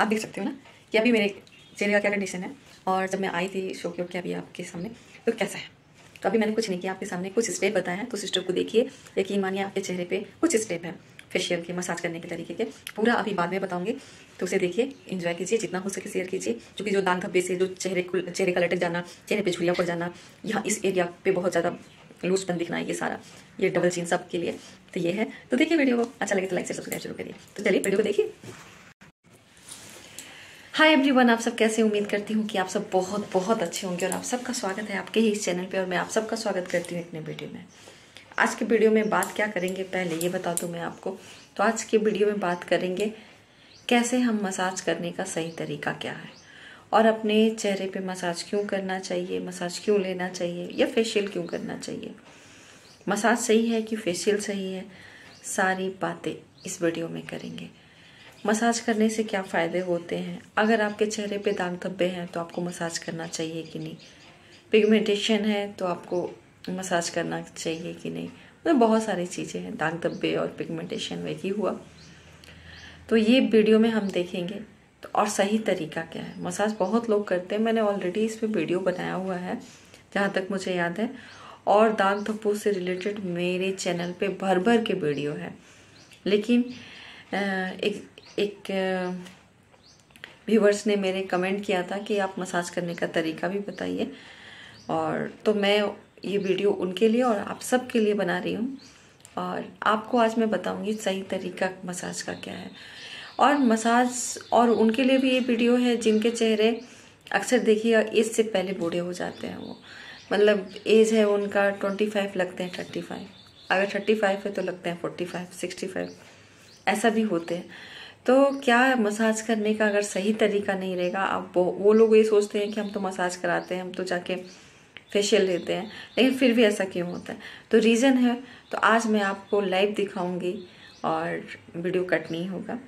आप देख सकते हो ना कि अभी मेरे चेहरे का क्या कंडीशन है और जब मैं आई थी शो की के अभी आपके सामने तो कैसा है? तो अभी मैंने कुछ नहीं किया, आपके सामने कुछ स्टेप बताए हैं तो उस स्टेप को देखिए। यकीन मानिए, आपके चेहरे पे कुछ स्टेप है फेशियल के मसाज करने के तरीके के। पूरा अभी बाद में बताऊँगी तो उसे देखिए इन्जॉय कीजिए, जितना हो सके शेयर कीजिए। क्योंकि जो दान धब्बे से, जो चेहरे को, चेहरे का लटक जाना, चेहरे पे झुरिया पड़ जाना, यहाँ इस एरिया पे बहुत ज़्यादा लूज लूजपन दिखना है ये सारा। ये डबल चीन सब के लिए तो ये है। तो देखिए वीडियो को अच्छा लगे तो लाइक से सब्सक्राइब शुरू करिए। तो चलिए वीडियो को देखिए। हाय एवरीवन आप सब कैसे उम्मीद करती हूँ कि आप सब बहुत बहुत अच्छे होंगे और आप सबका स्वागत है आपके ही इस चैनल पे और मैं आप सबका स्वागत करती हूँ अपने वीडियो में। आज के वीडियो में बात क्या करेंगे? पहले ये बता दूँ मैं आपको। तो आज के वीडियो में बात करेंगे कैसे हम मसाज करने का सही तरीका क्या है। और अपने चेहरे पर मसाज क्यों करना चाहिए? मसाज क्यों लेना चाहिए? या फेशियल क्यों करना चाहिए? मसाज सही है कि फेशियल सही है? सारी बातें इस वीडियो में करेंगे। मसाज करने से क्या फ़ायदे होते हैं? अगर आपके चेहरे पे दाग धब्बे हैं तो आपको मसाज करना चाहिए कि नहीं? पिगमेंटेशन है तो आपको मसाज करना चाहिए कि नहीं? मतलब बहुत सारी चीज़ें हैं दाग धब्बे और पिगमेंटेशन वही हुआ। तो ये वीडियो में हम देखेंगे तो और सही तरीका क्या है? मसाज बहुत लोग करते हैं, मैंने ऑलरेडी इस पर वीडियो बनाया हुआ है, जहाँ तक मुझे याद है। और दाग धब्बों से रिलेटेड मेरे चैनल पे भर भर के वीडियो है। लेकिन एक एक व्यूवर्स ने मेरे कमेंट किया था कि आप मसाज करने का तरीका भी बताइए। और तो मैं ये वीडियो उनके लिए और आप सब के लिए बना रही हूँ। और आपको आज मैं बताऊँगी सही तरीका मसाज का क्या है। और मसाज और उनके लिए भी ये वीडियो है, जिनके चेहरे अक्सर देखिए एज से पहले बूढ़े हो जाते हैं वो। मतलब एज है उनका ट्वेंटी फाइव लगते हैं थर्टी फाइव अगर थर्टी फाइव है तो लगते हैं फोर्टी फाइव सिक्सटी फाइव ऐसा भी होते हैं। तो क्या मसाज करने का अगर सही तरीका नहीं रहेगा आप वो, वो लोग ये सोचते हैं कि हम तो मसाज कराते हैं हम तो जाके फेशियल लेते हैं लेकिन फिर भी ऐसा क्यों होता है? तो रीज़न है तो आज मैं आपको लाइव दिखाऊँगी और वीडियो कट नहीं होगा।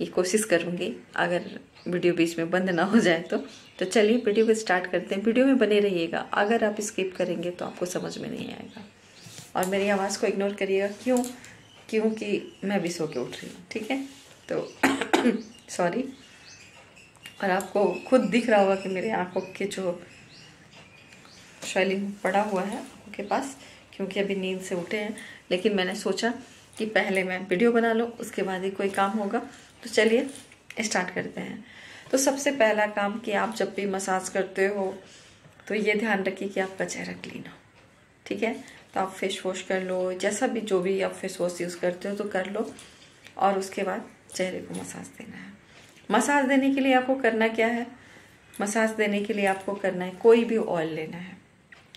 ये कोशिश करूँगी अगर वीडियो बीच में बंद ना हो जाए तो। तो चलिए वीडियो को स्टार्ट करते हैं। वीडियो में बने रहिएगा। अगर आप स्किप करेंगे तो आपको समझ में नहीं आएगा। और मेरी आवाज़ को इग्नोर करिएगा। क्यों? क्योंकि मैं भी सो के उठ रही हूँ ठीक है? तो सॉरी और आपको खुद दिख रहा होगा कि मेरे आँखों के जो शैलिंग पड़ा हुआ है आँखों के पास, क्योंकि अभी नींद से उठे हैं। लेकिन मैंने सोचा कि पहले मैं वीडियो बना लो, उसके बाद ही कोई काम होगा। तो चलिए, स्टार्ट करते हैं। तो सबसे पहला काम कि आप जब भी मसाज करते हो तो ये ध्यान रखिए कि आपका चेहरा क्लीन हो। ठीक है? तो आप फेस वॉश कर लो, जैसा भी जो भी आप फेस वॉश यूज़ करते हो तो कर लो। और उसके बाद चेहरे को मसाज देना है। मसाज देने के लिए आपको करना क्या है? मसाज देने के लिए आपको करना है, कोई भी ऑयल लेना है।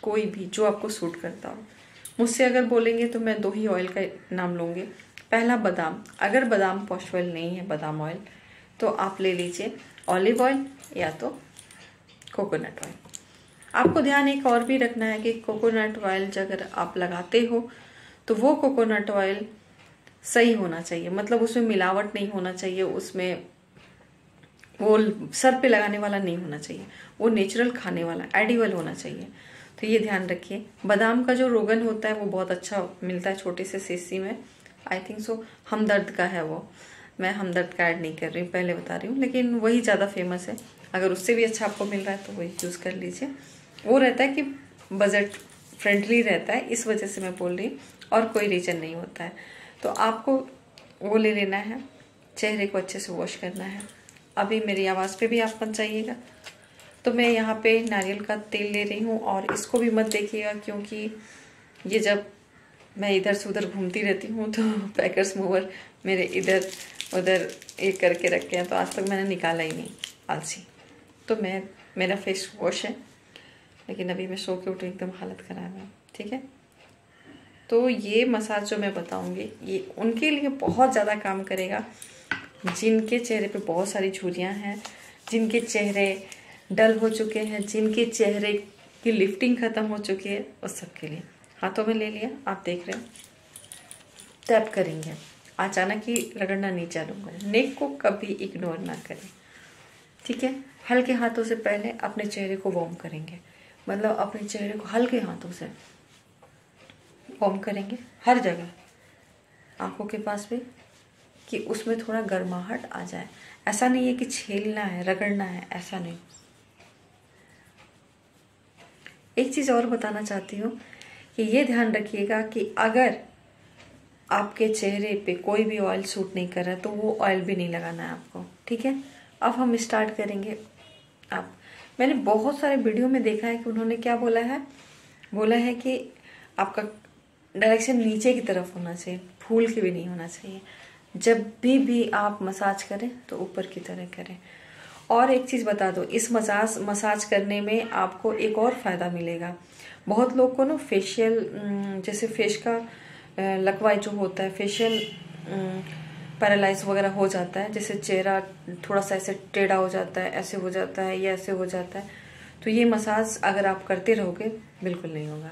कोई भी, जो आपको सूट करता हो। मुझसे अगर बोलेंगे तो मैं दो ही ऑयल का नाम लूँगी। पहला बादाम। अगर बादाम पॉसिबल नहीं है, बादाम ऑयल तो आप ले लीजिए ऑलिव ऑयल या तो कोकोनट ऑयल आपको ध्यान एक और भी रखना है कि कोकोनट ऑयल अगर आप लगाते हो तो वो कोकोनट ऑयल सही होना चाहिए। मतलब उसमें मिलावट नहीं होना चाहिए, उसमें वो सर पे लगाने वाला नहीं होना चाहिए। वो नेचुरल खाने वाला, एडिबल होना चाहिए। तो ये ध्यान रखिए। बादाम का जो रोगन होता है, वो बहुत अच्छा मिलता है छोटे से सीसी में। आई थिंक सो हमदर्द का है वो। मैं हमदर्द का ऐड नहीं कर रही हूँ, पहले बता रही हूँ, लेकिन वही ज़्यादा फ़ेमस है। अगर उससे भी अच्छा आपको मिल रहा है तो वही यूज़ कर लीजिए। वो रहता है कि बजट फ्रेंडली रहता है, इस वजह से मैं बोल रही हूँ, और कोई रीजन नहीं होता है। तो आपको वो ले लेना है, चेहरे को अच्छे से वॉश करना है। अभी मेरी आवाज़ पे भी आप बन जाइएगा। तो मैं यहाँ पे नारियल का तेल ले रही हूँ और इसको भी मत देखिएगा क्योंकि ये जब मैं इधर से उधर घूमती रहती हूँ तो पैकर्स मूवर मेरे इधर उधर एक करके रखे हैं तो आज तक मैंने निकाला ही नहीं, आलसी। तो मैं, मेरा फेस वॉश है, लेकिन अभी मैं सो के उठी, एकदम हालत ख़राब है। ठीक है? तो ये मसाज जो मैं बताऊँगी, ये उनके लिए बहुत ज़्यादा काम करेगा। जिनके चेहरे पे बहुत सारी झुरियाँ हैं, जिनके चेहरे डल हो चुके हैं, जिनके चेहरे की लिफ्टिंग ख़त्म हो चुकी है, उस सब के लिए। हाथों में ले लिया, आप देख रहे हैं। टैप करेंगे। अचानक ही रगड़ना नहीं चालूँगा। नेक को कभी इग्नोर ना करें। ठीक है? हल्के हाथों से पहले अपने चेहरे को वॉर्म करेंगे। मतलब अपने चेहरे को हल्के हाथों से। वॉर्म करेंगे, हर जगह। आँखों के पास भी, कि उसमें थोड़ा गर्माहट आ जाए। ऐसा नहीं है कि छेलना है, रगड़ना है, ऐसा नहीं। एक चीज़ और बताना चाहती हूँ, कि ये ध्यान रखिएगा कि अगर आपके चेहरे पे कोई भी ऑयल सूट नहीं कर रहा तो वो ऑयल भी नहीं लगाना है आपको, ठीक है? अब हम स्टार्ट करेंगे। आप, मैंने बहुत सारे वीडियो में देखा है कि उन्होंने क्या बोला है? बोला है कि आपका डायरेक्शन नीचे की तरफ़ होना चाहिए, फूल के भी नहीं होना चाहिए। जब भी भी आप मसाज करें तो ऊपर की तरह करें। और एक चीज़ बता दो, इस मसाज मसाज करने में आपको एक और फ़ायदा मिलेगा। बहुत लोग को ना फेशियल जैसे फेस का लकवाई जो होता है फेशियल पैरालाइज वगैरह हो जाता है, जैसे चेहरा थोड़ा सा ऐसे टेढ़ा हो जाता है, ऐसे हो जाता है या ऐसे हो जाता है तो ये मसाज अगर आप करते रहोगे, बिल्कुल नहीं होगा।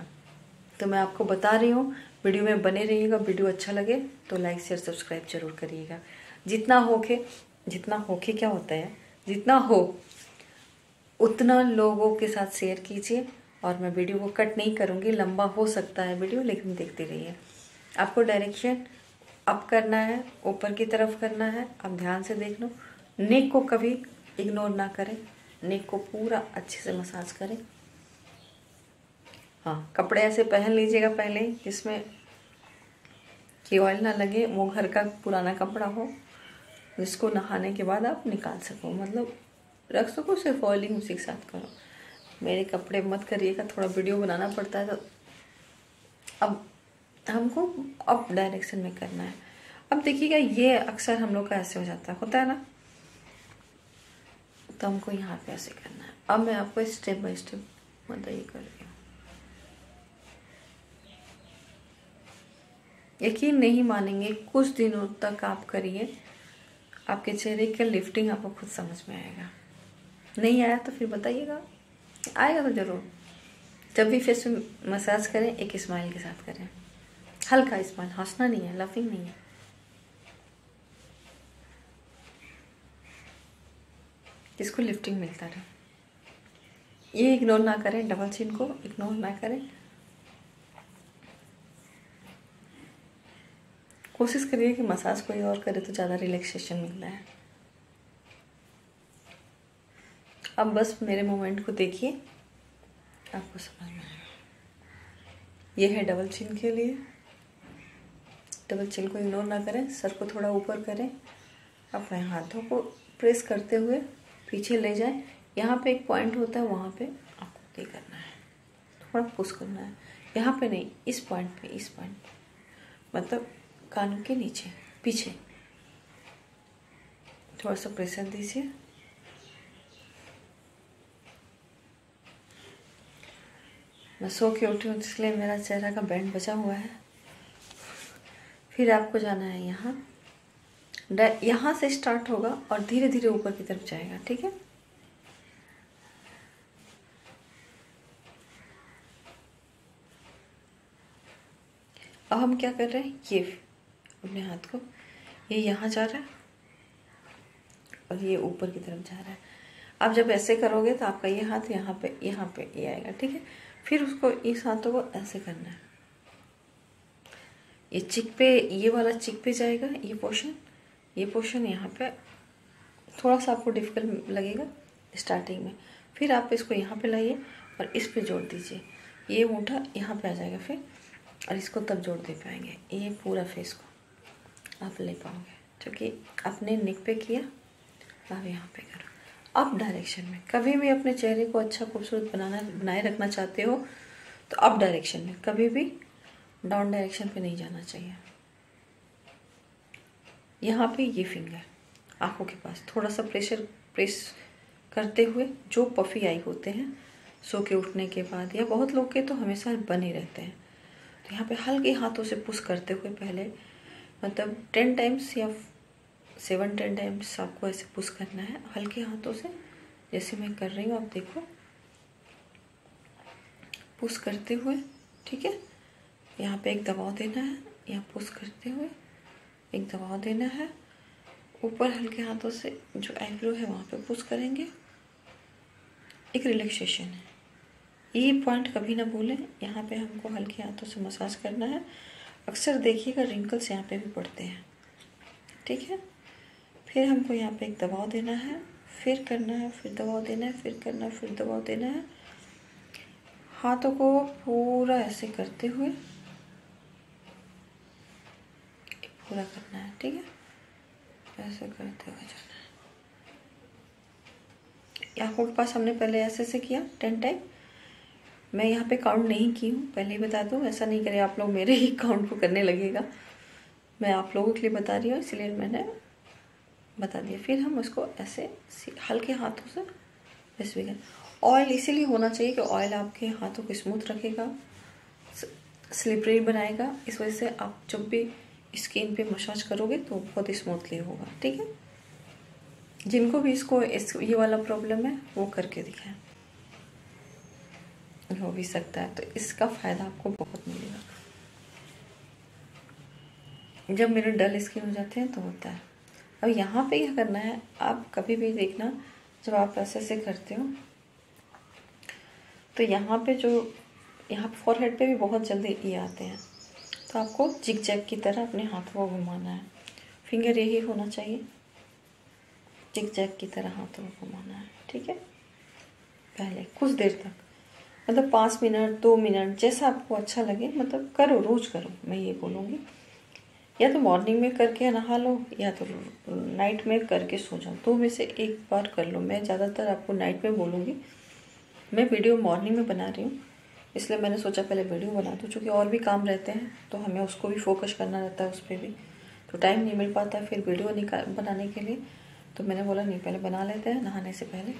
तो मैं आपको बता रही हूँ, वीडियो में बने रहिएगा, वीडियो अच्छा लगे तो लाइक शेयर सब्सक्राइब ज़रूर करिएगा। जितना होके जितना होके क्या होता है, जितना हो, उतना लोगों के साथ शेयर कीजिए और मैं वीडियो को कट नहीं करूँगी, लंबा हो सकता है वीडियो, लेकिन देखते रहिए। आपको डायरेक्शन अप करना है, ऊपर की तरफ़ करना है, आप ध्यान से देख लो। नेक को कभी इग्नोर ना करें। नेक को पूरा अच्छे से मसाज करें। हाँ कपड़े ऐसे पहन लीजिएगा पहले, जिसमें कि ऑयल ना लगे, वो घर का पुराना कपड़ा हो, जिसको नहाने के बाद आप निकाल सको। मतलब रख सको, सिर्फ़ ऑयलिंग उसी के साथ करो। मेरे कपड़े मत करिएगा, थोड़ा वीडियो बनाना पड़ता है तो। अब हमको अप डायरेक्शन में करना है। अब देखिएगा, ये अक्सर हम लोग का ऐसे हो जाता है, होता है ना? तो हमको यहाँ पे ऐसे करना है। अब मैं आपको स्टेप बाय स्टेप मतलब ये कर रही हूँ यकीन नहीं मानेंगे, कुछ दिनों तक आप करिए। आपके चेहरे का लिफ्टिंग आपको खुद समझ में आएगा। नहीं आया तो फिर बताइएगा। आएगा तो ज़रूर। जब भी फेस मसाज करें, एक स्माइल के साथ करें। हल्का स्माइल हंसना नहीं है लफिंग नहीं है। इसको लिफ्टिंग मिलता रहे। ये इग्नोर ना करें डबल चिन को इग्नोर ना करें। कोशिश करिए कि मसाज कोई और करे तो ज़्यादा रिलैक्सेशन मिलता है। अब बस मेरे मोमेंट को देखिए। आपको समझ में आएगा ये है डबल चिन के लिए। डबल चिन को इग्नोर ना करें, सर को थोड़ा ऊपर करें। अपने हाथों को प्रेस करते हुए पीछे ले जाएँ। यहाँ पे एक पॉइंट होता है, वहाँ पे आपको ये करना है। थोड़ा पुश करना है। यहाँ पे नहीं, इस पॉइंट पे, इस पॉइंट मतलब कानों के नीचे, पीछे। थोड़ा सा प्रेशर दीजिए। मैं सो के उठी हूँ, इसलिए मेरा चेहरा का बैंड बचा हुआ है। फिर आपको जाना है यहाँ। यहाँ से स्टार्ट होगा और धीरे धीरे ऊपर की तरफ़ जाएगा, ठीक है? अब हम क्या कर रहे हैं? ये। अपने हाथ को। ये यहाँ जा रहा है और ये ऊपर की तरफ़ जा रहा है। आप जब ऐसे करोगे तो आपका ये हाथ यहाँ पे यहाँ पे ये आएगा, ठीक है? फिर उसको इस हाथों को ऐसे करना है। ये चिक पे, ये वाला चिक पे जाएगा, ये पोर्शन ये पोर्शन यहाँ पे थोड़ा सा आपको डिफ़िकल्ट लगेगा स्टार्टिंग में। फिर आप इसको यहाँ पे लाइए और इस पे जोड़ दीजिए। ये मोटा यहाँ पे आ जाएगा फिर और इसको तब जोड़ दे पाएँगे, ये पूरा फेस को। आप ले पाओगे क्योंकि अपने निक पे किया आप यहाँ पे करो। अप डायरेक्शन में। कभी भी अपने चेहरे को अच्छा खूबसूरत बनाना, बनाए रखना चाहते हो तो अप डायरेक्शन में। कभी भी डाउन डायरेक्शन पे नहीं जाना चाहिए। यहाँ पे ये फिंगर आँखों के पास। थोड़ा सा प्रेशर प्रेस करते हुए जो पफी आई होते हैं, सो के उठने के बाद, या बहुत लोग के तो हमेशा बने रहते हैं। तो यहाँ पे हल्के हाथों से पुश करते हुए पहले मतलब टेन टाइम्स या सेवन टेन टाइम्स आपको ऐसे पुश करना है। हल्के हाथों से, जैसे मैं कर रही हूँ, आप देखो। पुश करते हुए, ठीक है? यहाँ पे एक दबाव देना है, यहाँ पुश करते हुए एक दबाव देना है। ऊपर हल्के हाथों से जो आईब्रो है, वहाँ पे पुश करेंगे। एक रिलैक्सेशन है। ये पॉइंट कभी ना भूलें, यहाँ पे हमको हल्के हाथों से मसाज करना है। अक्सर देखिएगा रिंकल्स यहाँ पे भी पड़ते हैं। ठीक है? फिर हमको यहाँ पे एक दबाव देना है। फिर करना है, फिर दबाव देना है, फिर करना है, फिर दबाव देना है। हाथों को पूरा ऐसे करते हुए पूरा करना है, ठीक है? ऐसे करते हुए जाना है। आँखों के पास हमने पहले ऐसे से किया टेन टाइम मैं यहाँ पे काउंट नहीं की हूँ। पहले ही बता दूँ, ऐसा नहीं करे आप लोग मेरे ही काउंट को करने लगेगा। मैं आप लोगों के लिए बता रही हूँ, इसलिए मैंने बता दिया। फिर हम उसको ऐसे हल्के हाथों से वैसे भी ऑयल इसीलिए होना चाहिए कि ऑयल आपके हाथों को स्मूथ रखेगा स्लिपरी बनाएगा। इस वजह से आप जब भी स्किन पे मसाज करोगे तो बहुत स्मूथली होगा, ठीक है? जिनको भी इसको, इस ये वाला प्रॉब्लम है, वो करके दिखाएँ। हो भी सकता है तो इसका फ़ायदा आपको बहुत मिलेगा। जब मेरे डल स्किन हो जाते हैं तो होता है। अब यहाँ पे क्या करना है, आप कभी भी देखना, जब आप ऐसे ऐसे करते हो तो यहाँ पे जो, यहाँ फॉर हेड पे भी बहुत जल्दी ये आते हैं। तो आपको जिग जैग की तरह अपने हाथों को घुमाना है। फिंगर यही होना चाहिए। जिग जैग की तरह हाथों को घुमाना है, ठीक है? पहले, कुछ देर तक। मतलब पाँच मिनट, दो मिनट जैसा आपको अच्छा लगे मतलब करो, रोज़ करो, मैं ये बोलूँगी। या तो मॉर्निंग में करके नहा लो, या तो नाइट में करके सो जाओ। दो में से एक बार कर लो। मैं ज़्यादातर आपको नाइट में बोलूँगी। मैं वीडियो मॉर्निंग में बना रही हूँ, इसलिए मैंने सोचा पहले वीडियो बना दूँ। चूँकि और भी काम रहते हैं तो हमें उसको भी फोकस करना रहता है उस पर भी। तो टाइम नहीं मिल पाता फिर वीडियो निकाल, बनाने के लिए। तो मैंने बोला, नहीं, पहले बना लेते हैं, नहाने से पहले।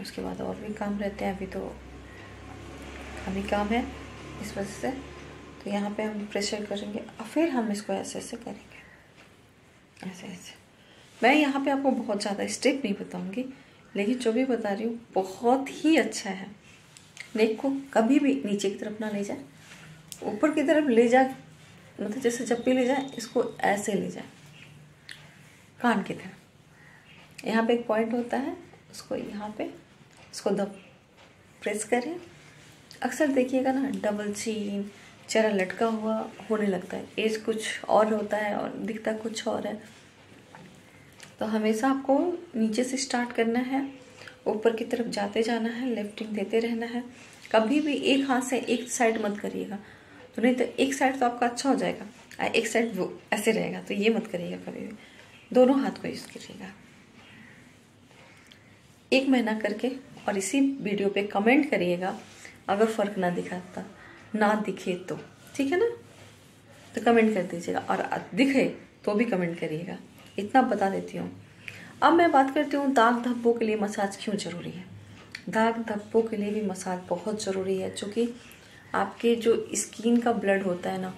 उसके बाद और भी काम रहते हैं, अभी तो अभी काम है इस वजह से। तो यहाँ पे हम प्रेशर करेंगे और फिर हम इसको ऐसे ऐसे करेंगे। ऐसे ऐसे। मैं यहाँ पे आपको बहुत ज़्यादा स्टेप नहीं बताऊँगी, लेकिन जो भी बता रही हूँ, बहुत ही अच्छा है। नेक को कभी भी नीचे की तरफ़ ना ले जाए, ऊपर की तरफ़ ले जाए मतलब जैसे जब भी ले जाए, इसको ऐसे ले जाए। कान की तरफ़। यहाँ पे एक पॉइंट होता है, उसको यहाँ पे इसको दब प्रेस करें। अक्सर देखिएगा ना डबल चीन चेहरा लटका हुआ होने लगता है। एज कुछ और होता है और दिखता कुछ और है। तो हमेशा आपको नीचे से स्टार्ट करना है, ऊपर की तरफ़ जाते जाना है लिफ्टिंग देते रहना है। कभी भी एक हाथ से एक साइड मत करिएगा। तो नहीं तो एक साइड तो आपका अच्छा हो जाएगा एक साइड वो ऐसे रहेगा। तो ये मत करिएगा कभी भी। दोनों हाथ को यूज़ करिएगा। एक महीना करके और इसी वीडियो पे कमेंट करिएगा अगर फ़र्क ना दिखाता ना दिखे तो। ठीक है ना? तो कमेंट कर दीजिएगा। और दिखे तो भी कमेंट करिएगा। इतना बता देती हूँ। अब मैं बात करती हूँ दाग धब्बों के लिए मसाज क्यों ज़रूरी है? दाग धब्बों के लिए भी मसाज बहुत ज़रूरी है। क्योंकि आपके जो स्किन का ब्लड होता है ना,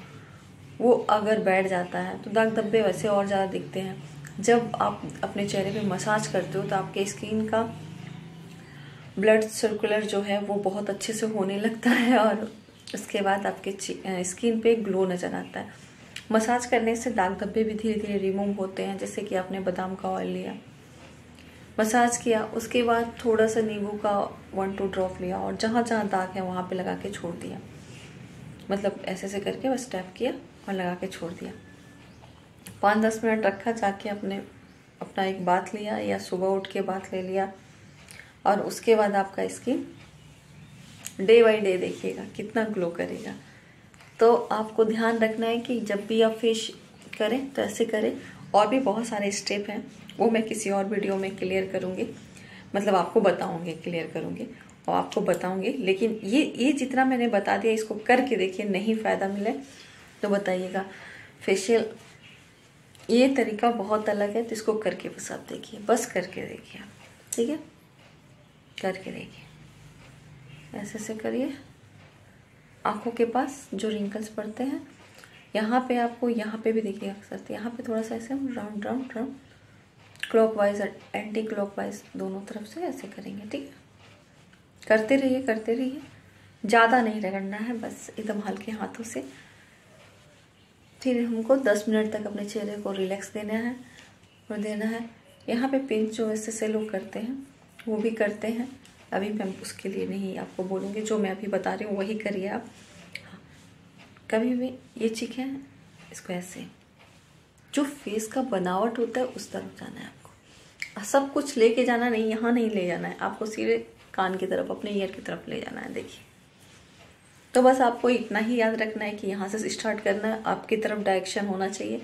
वो अगर बैठ जाता है तो दाग धब्बे वैसे और ज़्यादा दिखते हैं। जब आप अपने चेहरे पे मसाज करते हो तो आपके स्किन का ब्लड सर्कुलर जो है वो बहुत अच्छे से होने लगता है और उसके बाद आपके स्किन पे ग्लो नज़र आता है। मसाज करने से दाग धब्बे भी धीरे धीरे रिमूव होते हैं, जैसे कि आपने बादाम का ऑयल लिया। मसाज किया, उसके बाद थोड़ा सा नींबू का वन टू ड्रॉप लिया और जहाँ जहाँ दाग है वहाँ पे लगा के छोड़ दिया। मतलब ऐसे ऐसे करके बस टैप किया और लगा के छोड़ दिया। पाँच दस मिनट रखा, जाके अपने, अपना एक बात लिया या सुबह उठ के बात ले लिया। और उसके बाद आपका स्किन डे बाई डे देखिएगा, कितना ग्लो करेगा। तो आपको ध्यान रखना है कि जब भी आप फेस करें तो ऐसे करें। और भी बहुत सारे स्टेप हैं, वो मैं किसी और वीडियो में क्लियर करूँगी। मतलब आपको बताऊँगी, क्लियर करूँगी। और आपको बताऊँगी, लेकिन ये ये जितना मैंने बता दिया, इसको करके देखिए, नहीं फ़ायदा मिले। तो बताइएगा फेशियल ये तरीका बहुत अलग है तो इसको करके बस आप देखिए, बस करके देखिए ठीक है? करके देखिए। ऐसे ऐसे करिए। आँखों के पास जो रिंकल्स पड़ते हैं, यहाँ पे आपको यहाँ पे भी देखिए अक्सर तो यहाँ पे थोड़ा सा ऐसे हम राउंड राउंड राउंड क्लॉकवाइज और एंटी क्लॉकवाइज दोनों तरफ़ से ऐसे करेंगे, ठीक है? करते रहिए करते रहिए। ज़्यादा नहीं रगड़ना है, बस एकदम हल्के हाथों से। फिर हमको 10 मिनट तक अपने चेहरे को रिलैक्स देना है, और देना है। यहाँ पे पिंच जो ऐसे से लोग करते हैं वो भी करते हैं। अभी मैं उसके लिए नहीं आपको बोलूँगी, जो मैं अभी बता रही हूँ, वही करिए आप। हाँ। कभी भी ये चीख है, इसको ऐसे। जो फेस का बनावट होता है, उस तरफ़ जाना है आपको। सब कुछ लेके जाना नहीं, यहाँ नहीं ले जाना है। आपको सीधे कान की तरफ़, अपने ईयर की तरफ़ ले जाना है, देखिए। तो बस आपको इतना ही याद रखना है कि यहाँ से स्टार्ट करना है, आपकी तरफ़ डायरेक्शन होना चाहिए।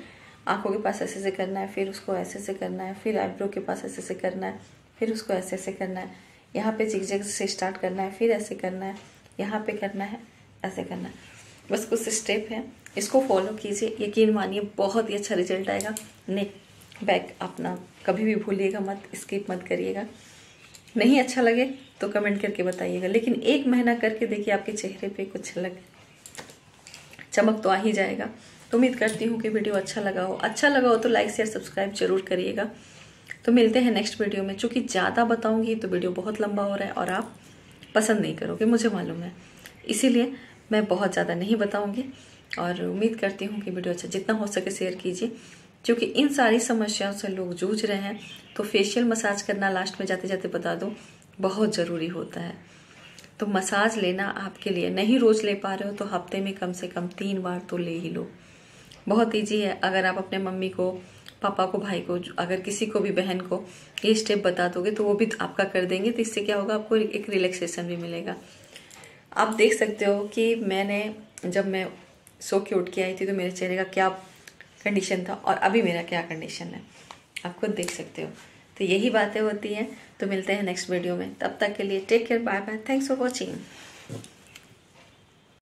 आँखों के पास ऐसे से करना है, फिर उसको ऐसे से करना है, फिर आईब्रो के पास ऐसे से करना है। फिर उसको ऐसे ऐसे करना है। यहाँ पे जिग से स्टार्ट करना है, फिर ऐसे करना है, यहाँ पे करना है, ऐसे करना है। बस कुछ स्टेप है। इसको फॉलो कीजिए। यकीन मानिए, बहुत ही अच्छा रिज़ल्ट आएगा। नेक बैक अपना कभी भी भूलिएगा मत स्किप मत करिएगा। नहीं अच्छा लगे तो कमेंट करके बताइएगा। लेकिन एक महीना करके देखिए आपके चेहरे पे कुछ लगे, चमक तो आ ही जाएगा। तो उम्मीद करती हूँ कि वीडियो अच्छा लगा हो। अच्छा लगा हो तो लाइक शेयर सब्सक्राइब ज़रूर करिएगा। तो मिलते हैं नेक्स्ट वीडियो में। चूँकि ज़्यादा बताऊँगी तो वीडियो बहुत लंबा हो रहा है और आप पसंद नहीं करोगे, मुझे मालूम है। इसीलिए मैं बहुत ज़्यादा नहीं बताऊँगी और उम्मीद करती हूँ कि वीडियो अच्छा जितना हो सके शेयर कीजिए। क्योंकि इन सारी समस्याओं से लोग जूझ रहे हैं तो फेशियल मसाज करना लास्ट में जाते जाते बता दूँ, बहुत ज़रूरी होता है। तो मसाज लेना आपके लिए, नहीं रोज़ ले पा रहे हो तो हफ़्ते में कम से कम तीन बार तो ले ही लो। बहुत ईजी है। अगर आप अपने मम्मी को पापा को, भाई को अगर किसी को भी, बहन को ये स्टेप बता दोगे तो वो भी आपका कर देंगे। तो इससे क्या होगा, आपको एक रिलैक्सेशन भी मिलेगा। आप देख सकते हो कि मैंने, जब मैं सो के उठ के आई थी तो मेरे चेहरे का क्या कंडीशन था और अभी मेरा क्या कंडीशन है। आप खुद देख सकते हो। तो यही बातें होती हैं। तो मिलते हैं नेक्स्ट वीडियो में। तब तक के लिए take care bye bye thanks for watching